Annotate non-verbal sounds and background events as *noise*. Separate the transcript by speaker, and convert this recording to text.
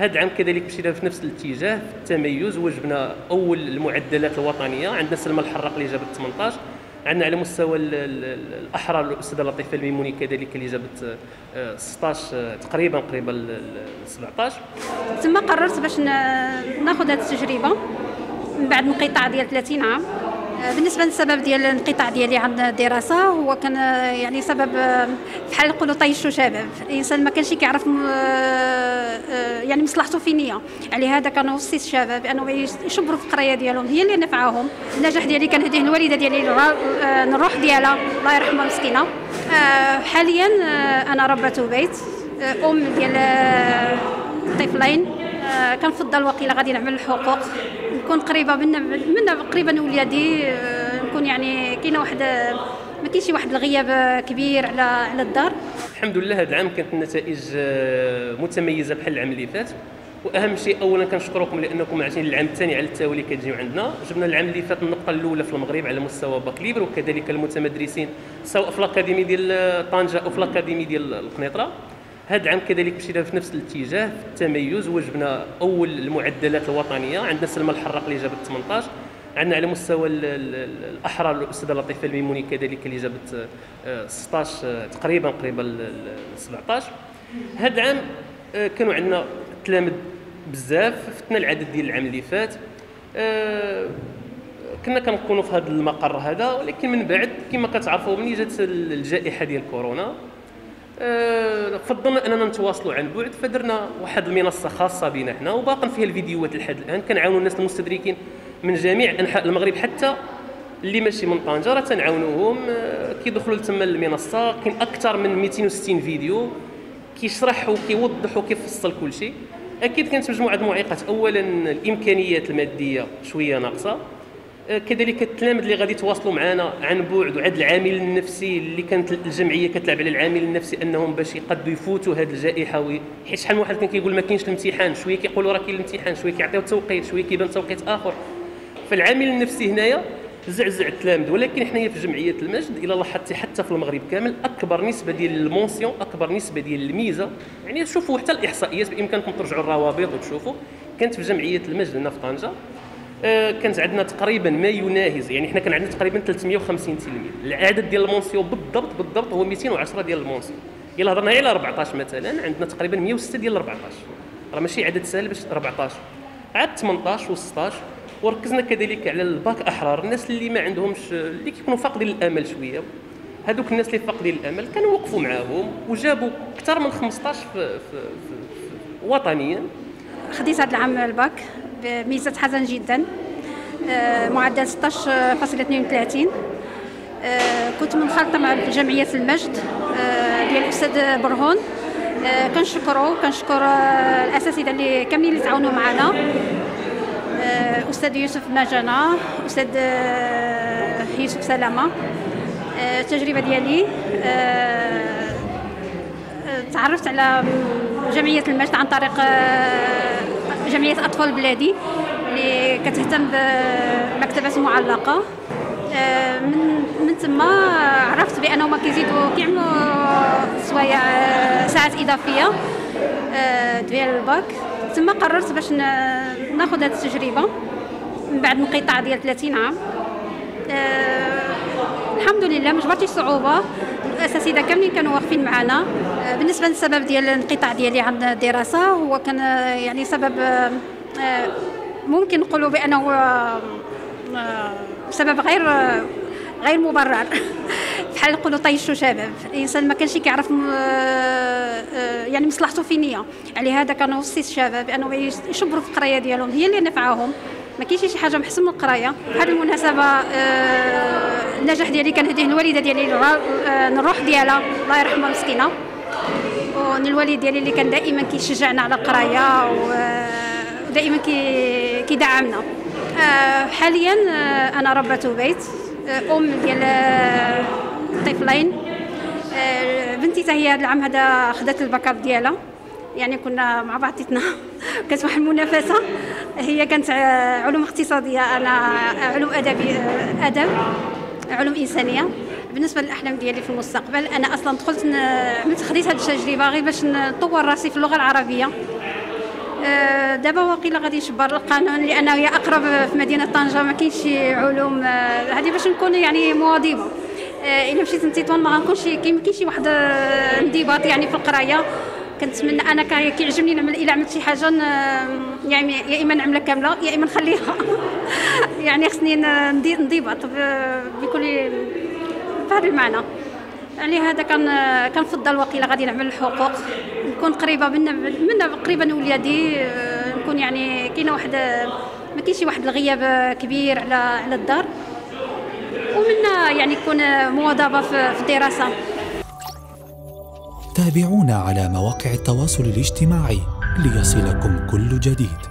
Speaker 1: هذا العام كذلك مشينا في نفس الاتجاه في التميز. وجبنا أول المعدلات الوطنية. عندنا سلمى الحراق اللي جابت 18 عندنا على مستوى الأحرار الاستاذه لطيفه الميموني كذلك اللي جابت 16 آه، تقريبا قريبه ل 17
Speaker 2: ثم قررت باش ناخذ هذه التجربة من بعد انقطاع ديال 30 عام. بالنسبة للسبب ديال الانقطاع ديالي عن الدراسة هو كان يعني سبب بحال نقولوا طيش شباب. الإنسان ما كانش كيعرف يعني مصلحته في نية. على هذا كنوصي الشباب بانه يشبروا في القراية ديالهم هي اللي نفعهم. النجاح ديالي كان هديه الوالدة ديالي نروح ديالها الله يرحمها مسكينه حاليا أنا ربة بيت أم ديال طفلين. كنفضل وقيله غادي نعمل الحقوق نكون قريبة منا منا قريبه ولادي. آه، نكون يعني كاينة واحد ما كاينش واحد الغياب كبير على على الدار؟
Speaker 1: الحمد لله هذا العام كانت النتائج آه، متميزة بحال العام اللي فات. وأهم شيء اولا كنشكركم لأنكم عايشين العام الثاني على التوالي كتجيو عندنا. جبنا العام اللي فات النقطة الأولى في المغرب على مستوى bac libre وكذلك المتمدرسين سواء في الأكاديمي ديال طنجة أو في الأكاديمي ديال القنيطرة. هذا العام كذلك مشينا في نفس الاتجاه في التميز. وجبنا أول المعدلات الوطنية عندنا سلمى الحراق اللي جابت 18 عندنا على مستوى الأحرار الاستاذه لطيفه الميموني كذلك اللي جابت 16 آه، تقريبا قريبه ل 17 هذا العام آه، كانوا عندنا تلامذ بزاف فتنا العدد ديال العام اللي فات. آه، كنا كنكونوا في هذا المقر هذا ولكن من بعد كما كتعرفوا ملي جات الجائحة ديال كورونا. آه، فضلنا أننا نتواصلوا عن بعد. فدرنا واحد المنصة خاصة بنا حنا وباقا فيها الفيديوهات لحد الآن. كنعاونوا الناس المستدركين من جميع أنحاء المغرب حتى اللي ماشي من طنجة. راه تنعاونوهم. آه، كيدخلوا لتما المنصة. كاين أكثر من 260 فيديو. كيشرح وكيوضح وكيفصل كل شيء أكيد كانت مجموعة المعيقات اولا الإمكانيات المادية شوية ناقصة. كذلك التلامذ اللي غادي يتواصلوا معنا عن بعد وعد العامل النفسي اللي كانت الجمعية كتلعب على العامل النفسي أنهم باش يقدوا يفوتوا هذه الجائحة حيت شحال من واحد كان كيقول ما كاينش الامتحان شوية كيقولوا راه كاين الامتحان شوية كيعطيو توقيت شوية كيبان توقيت آخر. فالعامل النفسي هنايا زعزع التلامذ ولكن حنايا في جمعية المجد إلى لاحظتي حتى في المغرب كامل أكبر نسبة ديال ال mentions أكبر نسبة ديال الميزة. يعني شوفوا حتى الإحصائيات بإمكانكم ترجعوا الروابط وتشوفوا. كانت في جمعية المجد هنا في طنجة. كانت عندنا تقريبا ما يناهز. يعني حنا كان عندنا تقريبا 350 تلميذ. العدد ديال ال mentions بالضبط بالضبط هو 210 ديال ال mentions الا هضرنا على 14 مثلا عندنا تقريبا 106 ديال 14 راه ماشي عدد سهل باش 14 عاد 18 و16 وركزنا كذلك على الباك أحرار. الناس اللي ما عندهمش اللي كيكونوا فاقدين الأمل شوية هذوك الناس اللي فاقدين الأمل كانوا وقفوا معاهم وجابوا أكثر من 15 في, في, في, في وطنيا.
Speaker 2: خديت هذا العام الباك. بميزة حسن جدا. آه، معدل 16.32 آه، كنت منخرطة مع جمعية المجد آه، ديال الأستاذ برهون كنشكرو كنشكر الاساتذه اللي كاملين اللي تعاونوا معنا. أستاذ يوسف نجانا أستاذ يوسف سلامة. التجربة ديالي تعرفت على جمعية المجد عن طريق جمعية أطفال بلادي اللي كتهتم بمكتبات معلقة. آه، من من تما عرفت بأنهم كيزيدوا كيعملوا سوايع آه، ساعات إضافية آه، ديال الباك ثم قررت باش ناخذ هذه التجربة من بعد انقطاع ديال 30 عام. الحمد لله ما جبرتش صعوبة. الاساتذه كاملين كانوا واقفين معنا. بالنسبة للسبب ديال الانقطاع ديالي عن الدراسة هو كان يعني سبب ممكن نقولوا بأنه سبب غير غير مبرر. *laughs* بحال نقولوا طيشوا شباب. الإنسان ما كانش كيعرف يعني مصلحته في نيه على هذا كنوصي الشباب بانه يشبروا في القراية ديالهم. هي اللي نفعهم. ما كاينش شي حاجة محسن من القراية. بهذه المناسبة النجاح ديالي كان هديه الوالده ديالي نروح ديالها. الله يرحمها مسكينة. والوالد ديالي اللي كان دائما كيشجعنا على القراية ودائما كيدعمنا. آه، حاليا آه، أنا ربة بيت آه، أم ديال طفلين. بنتي هي هذا العام هذا خدات البكر ديالها. يعني كنا مع بعضياتنا *laughs* كانت واحد المنافسة. هي كانت علوم اقتصادية أنا علوم أدبي أدب. علوم إنسانية. بالنسبة للأحلام ديالي في المستقبل أنا أصلا دخلت عملت خديت هذه التجربة غير باش نطور راسي في اللغة العربية. آه، دابا واقيلا غادي يشبر القانون لأنه هي أقرب في مدينة طنجة ما كاينش علوم آه، هذه باش نكون يعني مواظبه آه، إلا مشيت لتطوان ما غنكونش كاين شي واحد انضباط يعني في القراية. كنتمنى أنا كيعجبني نعمل إلا عملت شي حاجة يعني يا إما نعملها كاملة يا إما نخليها. *laughs* يعني خصني نضبط بكل بهذا المعنى. يعني هذا كان كنفضل وقيله غادي نعمل الحقوق. نكون قريبة منا منا قريبة من ولادي. نكون يعني كاينة واحد ما كاينش واحد الغياب كبير على على الدار. ومنا يعني يكون مواظبة في الدراسة.
Speaker 3: تابعونا على مواقع التواصل الاجتماعي ليصلكم كل جديد.